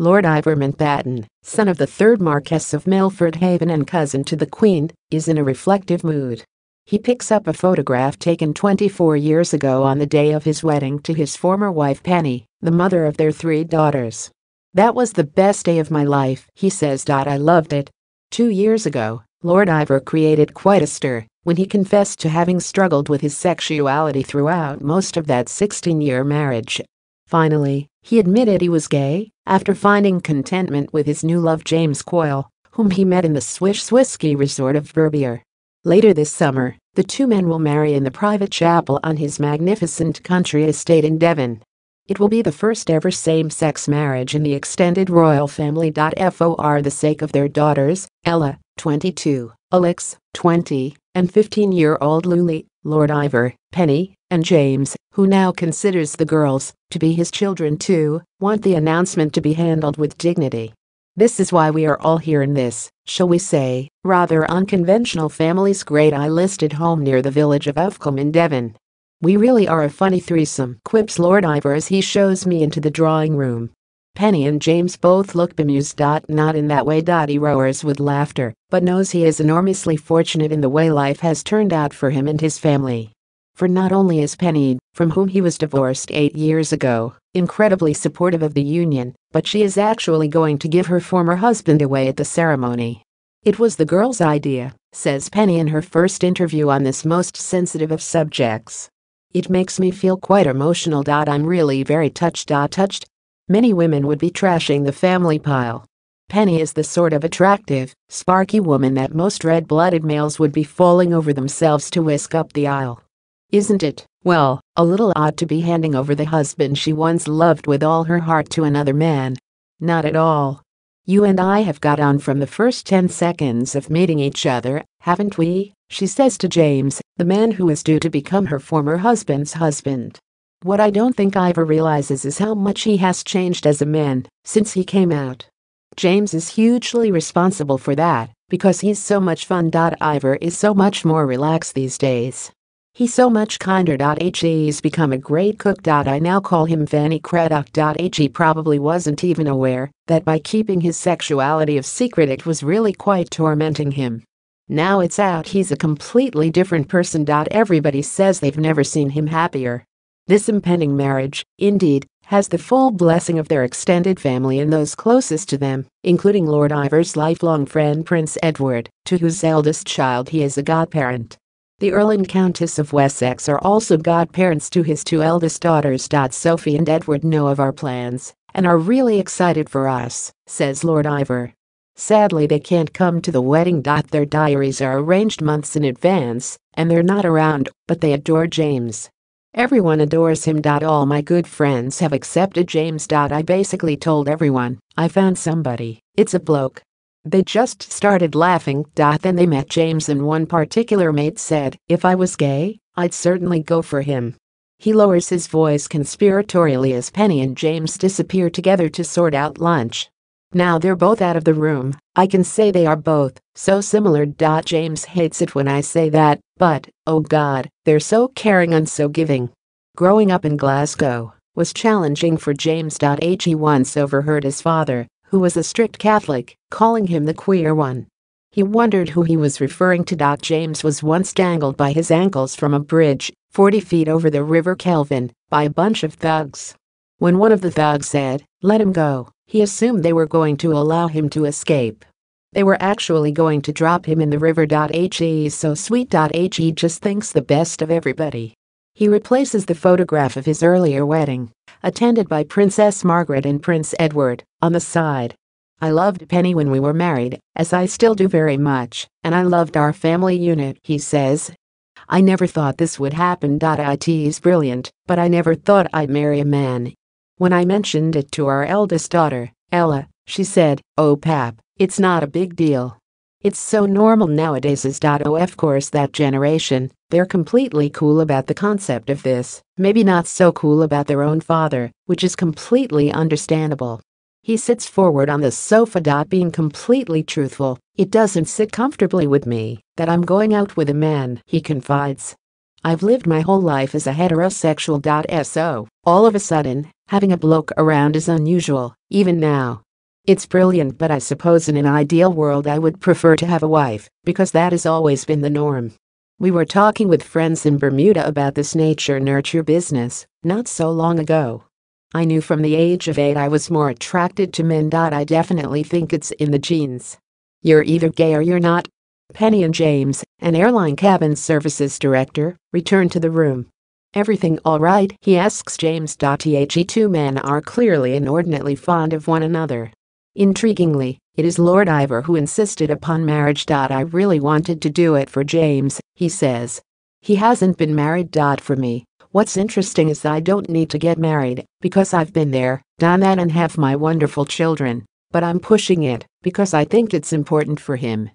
Lord Ivar Mountbatten, son of the third Marquess of Milford Haven and cousin to the Queen, is in a reflective mood. He picks up a photograph taken 24 years ago on the day of his wedding to his former wife Penny, the mother of their three daughters. That was the best day of my life, he says. I loved it. Two years ago, Lord Ivar created quite a stir when he confessed to having struggled with his sexuality throughout most of that 16 year marriage. Finally, he admitted he was gay after finding contentment with his new love James Coyle, whom he met in the Swiss Swiss ski resort of Verbier. Later this summer, the two men will marry in the private chapel on his magnificent country estate in Devon. It will be the first ever same-sex marriage in the extended royal family. For the sake of their daughters, Ella, 22, Alex, 20, and 15-year-old Luli, Lord Ivar, Penny, and James, who now considers the girls to be his children too, want the announcement to be handled with dignity. This is why we are all here in this, shall we say, rather unconventional family's Grade I-listed home near the village of Uffculme in Devon. We really are a funny threesome, quips Lord Ivar as he shows me into the drawing room. Penny and James both look bemused. Not in that way. He roars with laughter, but knows he is enormously fortunate in the way life has turned out for him and his family. For not only is Penny, from whom he was divorced eight years ago, incredibly supportive of the union, but she is actually going to give her former husband away at the ceremony. It was the girl's idea, says Penny in her first interview on this most sensitive of subjects. It makes me feel quite emotional. I'm really very touched. Touched, Many women would be trashing the family pile. Penny is the sort of attractive, sparky woman that most red-blooded males would be falling over themselves to whisk up the aisle. Isn't it, well, a little odd to be handing over the husband she once loved with all her heart to another man? Not at all. You and I have got on from the first 10 seconds of meeting each other, haven't we? She says to James, the man who is due to become her former husband's husband. What I don't think Ivar realizes is how much he has changed as a man since he came out. James is hugely responsible for that because he's so much fun. Ivar is so much more relaxed these days. He's so much kinder. He's become a great cook. I now call him Fanny Cradock. He probably wasn't even aware that by keeping his sexuality a secret it was really quite tormenting him. Now it's out he's a completely different person. Everybody says they've never seen him happier. This impending marriage, indeed, has the full blessing of their extended family and those closest to them, including Lord Ivar's lifelong friend Prince Edward, to whose eldest child he is a godparent. The Earl and Countess of Wessex are also godparents to his two eldest daughters. Sophie and Edward know of our plans and are really excited for us, says Lord Ivar. Sadly they can't come to the wedding. Their diaries are arranged months in advance and they're not around, but they adore James Everyone adores him. All my good friends have accepted James. I basically told everyone, I found somebody, it's a bloke. They just started laughing. Then they met James and one particular mate said, if I was gay, I'd certainly go for him. He lowers his voice conspiratorially as Penny and James disappear together to sort out lunch. Now they're both out of the room, I can say they are both so similar. Dot james hates it when I say that, but, oh god, they're so caring and so giving. Growing up in Glasgow was challenging for James. He once overheard his father, who was a strict Catholic, calling him the queer one. He wondered who he was referring to. Doc James was once dangled by his ankles from a bridge, 40 feet over the River Kelvin, by a bunch of thugs. When one of the thugs said, let him go, he assumed they were going to allow him to escape. They were actually going to drop him in the river. He is so sweet. He just thinks the best of everybody. He replaces the photograph of his earlier wedding, attended by Princess Margaret and Prince Edward, on the side. I loved Penny when we were married, as I still do very much, and I loved our family unit, he says. I never thought this would happen. It is brilliant, but I never thought I'd marry a man when I mentioned it to our eldest daughter, Ella, she said, Oh pap, it's not a big deal. It's so normal nowadays as oh of course that generation, they're completely cool about the concept of this, maybe not so cool about their own father, which is completely understandable. He sits forward on the sofa. Being completely truthful, it doesn't sit comfortably with me that I'm going out with a man, he confides. I've lived my whole life as a heterosexual. So, all of a sudden, having a bloke around is unusual, even now. It's brilliant but I suppose in an ideal world I would prefer to have a wife, because that has always been the norm. We were talking with friends in Bermuda about this nature-nurture business, not so long ago. I knew from the age of 8 I was more attracted to men. I definitely think it's in the genes. You're either gay or you're not. Penny and James, an airline cabin services director, return to the room. Everything alright? he asks James. The two men are clearly inordinately fond of one another. Intriguingly, it is Lord Ivar who insisted upon marriage. I really wanted to do it for James, he says. He hasn't been married. For me, what's interesting is I don't need to get married because I've been there, done that and have my wonderful children, but I'm pushing it because I think it's important for him.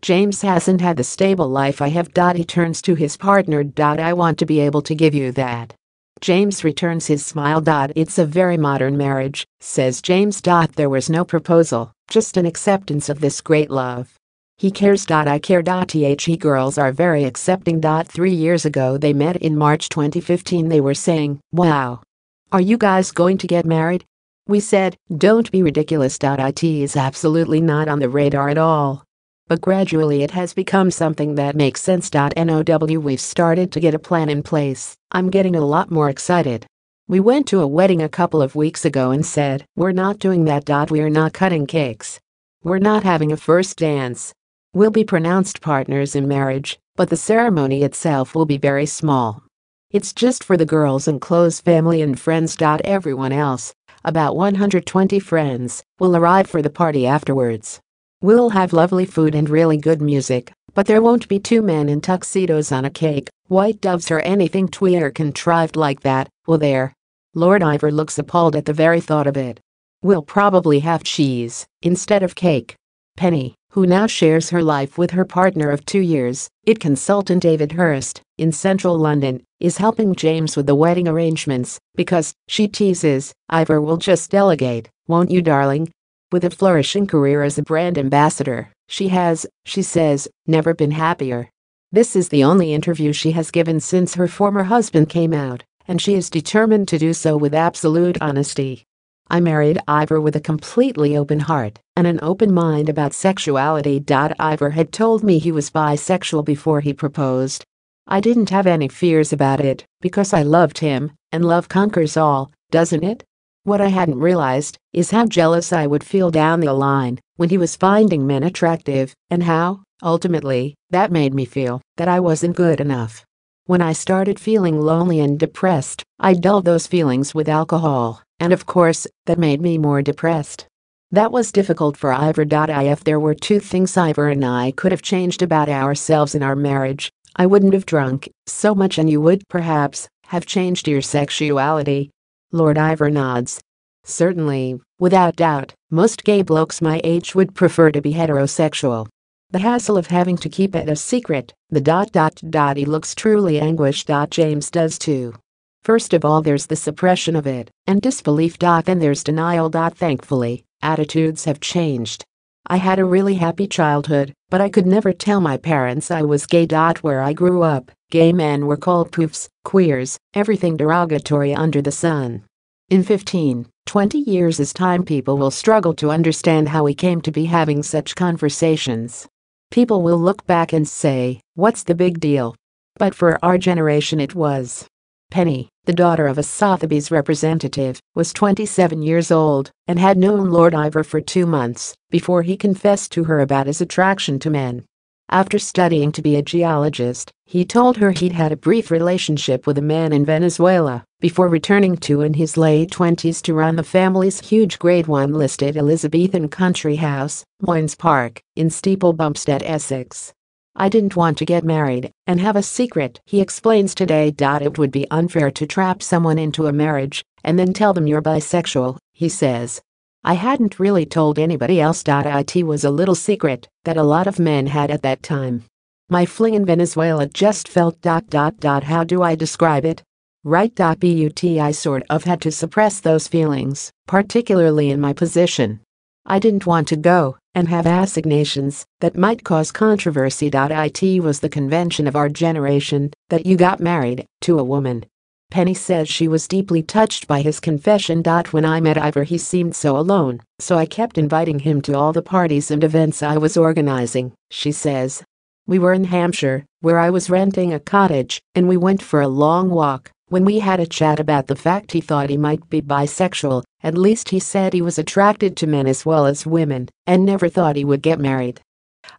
James hasn't had the stable life I have. He turns to his partner. I want to be able to give you that. James returns his smile. It's a very modern marriage, says James. There was no proposal, just an acceptance of this great love. He cares. I care. The girls are very accepting. Three years ago they met in March 2015. They were saying, Wow. Are you guys going to get married? We said, Don't be ridiculous. It is absolutely not on the radar at all. But gradually it has become something that makes sense. Now we've started to get a plan in place. I'm getting a lot more excited. We went to a wedding a couple of weeks ago and said, We're not doing that. We're not cutting cakes. We're not having a first dance. We'll be pronounced partners in marriage, but the ceremony itself will be very small. It's just for the girls and close family and friends. Everyone else, about 120 friends, will arrive for the party afterwards. We'll have lovely food and really good music, but there won't be two men in tuxedos on a cake, white doves or anything twee or contrived like that, will there? Lord Ivar looks appalled at the very thought of it. We'll probably have cheese instead of cake. Penny, who now shares her life with her partner of two years, IT consultant David Hurst, in central London, is helping James with the wedding arrangements because, she teases, Ivar will just delegate, won't you darling? With a flourishing career as a brand ambassador, she has, she says, never been happier. This is the only interview she has given since her former husband came out, and she is determined to do so with absolute honesty. I married Ivar with a completely open heart and an open mind about sexuality. Ivar had told me he was bisexual before he proposed. I didn't have any fears about it because I loved him, and love conquers all, doesn't it? What I hadn't realized is how jealous I would feel down the line when he was finding men attractive and how, ultimately, that made me feel that I wasn't good enough. When I started feeling lonely and depressed, I dulled those feelings with alcohol, and of course, that made me more depressed. That was difficult for Ivar. If there were two things Ivar and I could have changed about ourselves in our marriage, I wouldn't have drunk so much and you would, perhaps, have changed your sexuality Lord Ivar nods. Certainly, without doubt, most gay blokes my age would prefer to be heterosexual. The hassle of having to keep it a secret, the dot dot dot he looks truly anguished. dot James does too. First of all there's the suppression of it, and disbelief. dot Then there's denial. dot Thankfully, attitudes have changed. I had a really happy childhood, but I could never tell my parents I was gay. Where I grew up, Gay men were called poofs, queers, everything derogatory under the sun. In 15, 20 years as time people will struggle to understand how we came to be having such conversations. People will look back and say, what's the big deal? But for our generation it was. Penny, the daughter of a Sotheby's representative, was 27 years old and had known Lord Ivar for two months before he confessed to her about his attraction to men. After studying to be a geologist, he told her he'd had a brief relationship with a man in Venezuela before returning to in his late 20s to run the family's huge Grade 1 listed Elizabethan country house, Moyns Park, in Steeple Bumpstead, Essex. I didn't want to get married and have a secret, he explains today. It would be unfair to trap someone into a marriage and then tell them you're bisexual, he says. I hadn't really told anybody else. It was a little secret that a lot of men had at that time. My fling in Venezuela just felt. Dot dot dot how do I describe it? Right. But I sort of had to suppress those feelings, particularly in my position. I didn't want to go and have assignations that might cause controversy. It was the convention of our generation that you got married to a woman Penny says she was deeply touched by his confession. When I met Ivar he seemed so alone, so I kept inviting him to all the parties and events I was organizing, she says. We were in Hampshire, where I was renting a cottage, and we went for a long walk. When we had a chat about the fact he thought he might be bisexual, at least he said he was attracted to men as well as women, and never thought he would get married.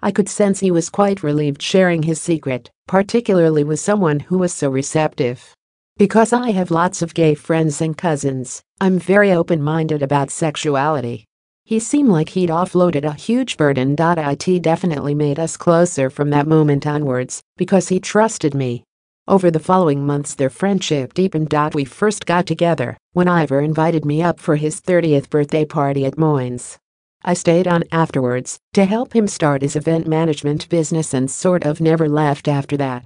I could sense he was quite relieved sharing his secret, particularly with someone who was so receptive. Because I have lots of gay friends and cousins, I'm very open-minded about sexuality. He seemed like he'd offloaded a huge burden. It definitely made us closer from that moment onwards because he trusted me. Over the following months their friendship deepened. We first got together when Ivar invited me up for his 30th birthday party at Moyns. I stayed on afterwards to help him start his event management business and sort of never left after that.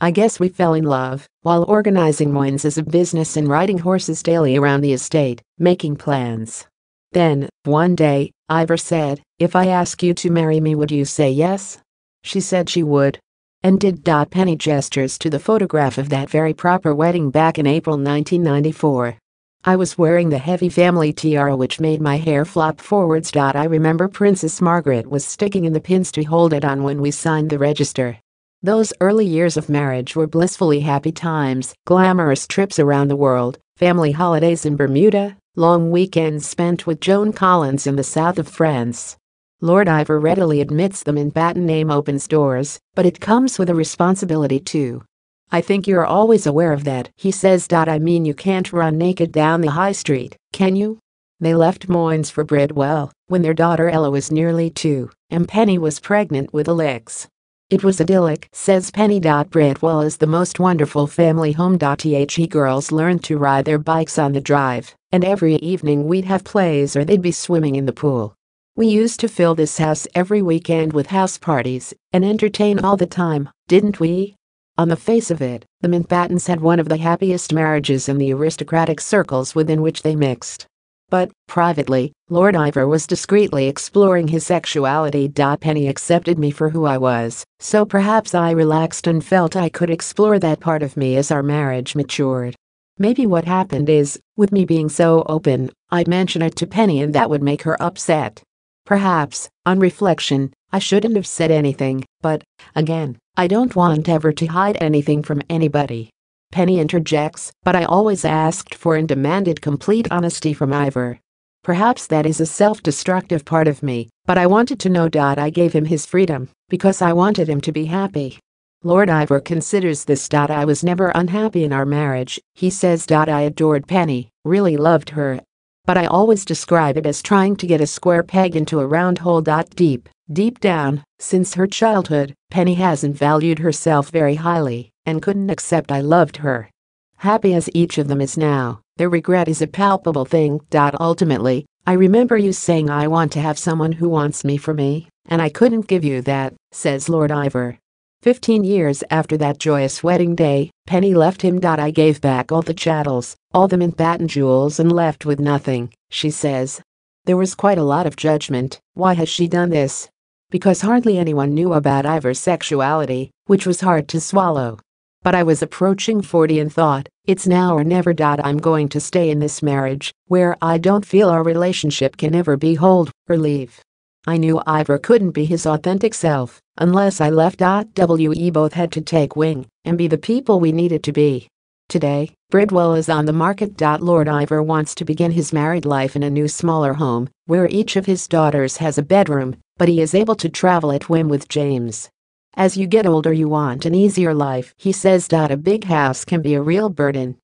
I guess we fell in love while organizing Moyns as a business and riding horses daily around the estate, making plans. Then, one day, Ivar said, If I ask you to marry me, would you say yes? She said she would, and did. Dot penny gestures to the photograph of that very proper wedding back in April 1994. I was wearing the heavy family tiara which made my hair flop forwards. Dot i remember Princess Margaret was sticking in the pins to hold it on when we signed the register. Those early years of marriage were blissfully happy times, glamorous trips around the world, family holidays in Bermuda, long weekends spent with Joan Collins in the south of France, Lord Ivar readily admits the Mountbatten name opens doors, but it comes with a responsibility too. I think you're always aware of that, he says. I mean you can't run naked down the high street, can you? They left Moyns for Bridwell when their daughter Ella was nearly two and Penny was pregnant with Alex. It was idyllic, says Penny. Bridwell is the most wonderful family home. The girls learned to ride their bikes on the drive, and every evening we'd have plays or they'd be swimming in the pool. We used to fill this house every weekend with house parties and entertain all the time, didn't we? On the face of it, the Mountbattens had one of the happiest marriages in the aristocratic circles within which they mixed. But, privately, Lord Ivar was discreetly exploring his sexuality. Penny accepted me for who I was, so perhaps I relaxed and felt I could explore that part of me as our marriage matured. Maybe what happened is, with me being so open, I'd mention it to Penny and that would make her upset. Perhaps, on reflection, I shouldn't have said anything, but, again, I don't want ever to hide anything from anybody. Penny interjects, but I always asked for and demanded complete honesty from Ivar. Perhaps that is a self-destructive part of me, but I wanted to know. I gave him his freedom because I wanted him to be happy. Lord Ivar considers this. I was never unhappy in our marriage, he says. I adored Penny, really loved her, but I always describe it as trying to get a square peg into a round hole. Dot deep, deep down, since her childhood, Penny hasn't valued herself very highly and couldn't accept I loved her. Happy as each of them is now, their regret is a palpable thing. Ultimately, I remember you saying I want to have someone who wants me for me, and I couldn't give you that, says Lord Ivar. Fifteen years after that joyous wedding day, Penny left him. I gave back all the chattels, all the Mountbatten jewels and left with nothing, she says. There was quite a lot of judgment, why has she done this? Because hardly anyone knew about Ivar's sexuality, which was hard to swallow. But I was approaching 40 and thought, it's now or never. I'm going to stay in this marriage, where I don't feel our relationship can ever be hold or leave. I knew Ivar couldn't be his authentic self unless I left. We both had to take wing and be the people we needed to be. Today, Bridwell is on the market. Lord Ivar wants to begin his married life in a new smaller home where each of his daughters has a bedroom, but he is able to travel at whim with James. As you get older you want an easier life, he says. A big house can be a real burden.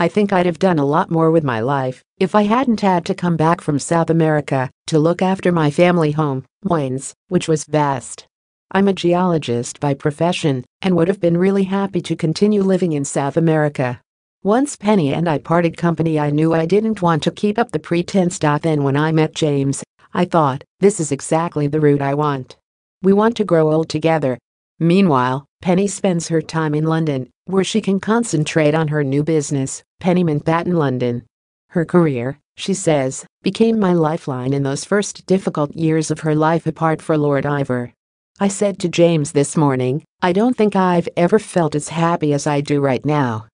I think I'd have done a lot more with my life if I hadn't had to come back from South America to look after my family home, Moyns, which was vast. I'm a geologist by profession and would have been really happy to continue living in South America. Once Penny and I parted company I knew I didn't want to keep up the pretense. Then when I met James, I thought, this is exactly the route I want. We want to grow old together. Meanwhile, Penny spends her time in London, where she can concentrate on her new business, Penny Mountbatten London. Her career, she says, became my lifeline in those first difficult years of her life apart for Lord Ivar. I said to James this morning, I don't think I've ever felt as happy as I do right now.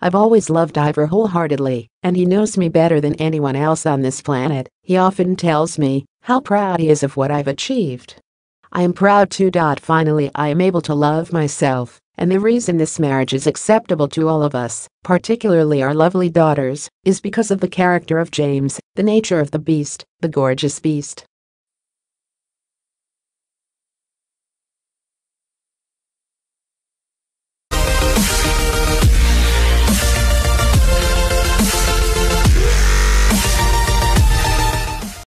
I've always loved Ivar wholeheartedly, and he knows me better than anyone else on this planet. He often tells me how proud he is of what I've achieved. I am proud too. Finally, I am able to love myself, and the reason this marriage is acceptable to all of us, particularly our lovely daughters, is because of the character of James, the nature of the beast, the gorgeous beast.